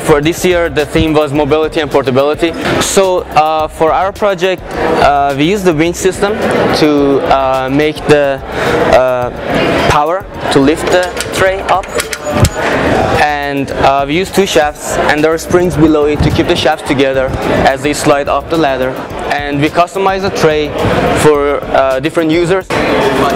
For this year, the theme was mobility and portability. So uh, for our project, uh, we used the winch system to uh, make the uh, power to lift the tray up and uh, we use two shafts and there are springs below it to keep the shafts together as they slide up the ladder and we customize the tray for uh, different users.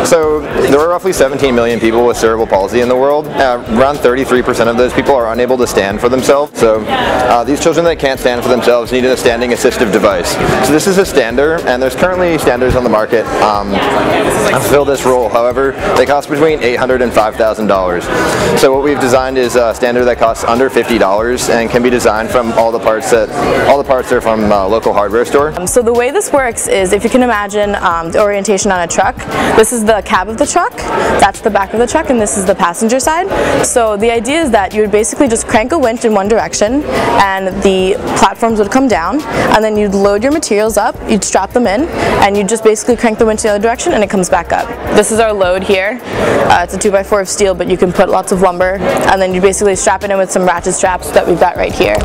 So there are roughly 17 million people with cerebral palsy in the world. Uh, around 33% of those people are unable to stand for themselves. So uh, these children that can't stand for themselves need a standing assistive device. So this is a stander and there's currently standers on the market um, to fill this role. However, they cost between $800 and $5,000. So what we've designed is a stander that costs under $50 and can be designed from all the parts that all the parts are from a local hardware store. Um, so the way this works is if you can imagine um, the orientation on a truck, this is the cab of the truck, that's the back of the truck, and this is the passenger side. So the idea is that you would basically just crank a winch in one direction and the platforms would come down and then you'd load your materials up, you'd strap them in, and you'd just basically crank the winch the other direction and it comes back up. This is our load here. Uh, it's a 2x4 of steel, but you can put lots of lumber and then you basically strap it in with some ratchet straps that we've got right here.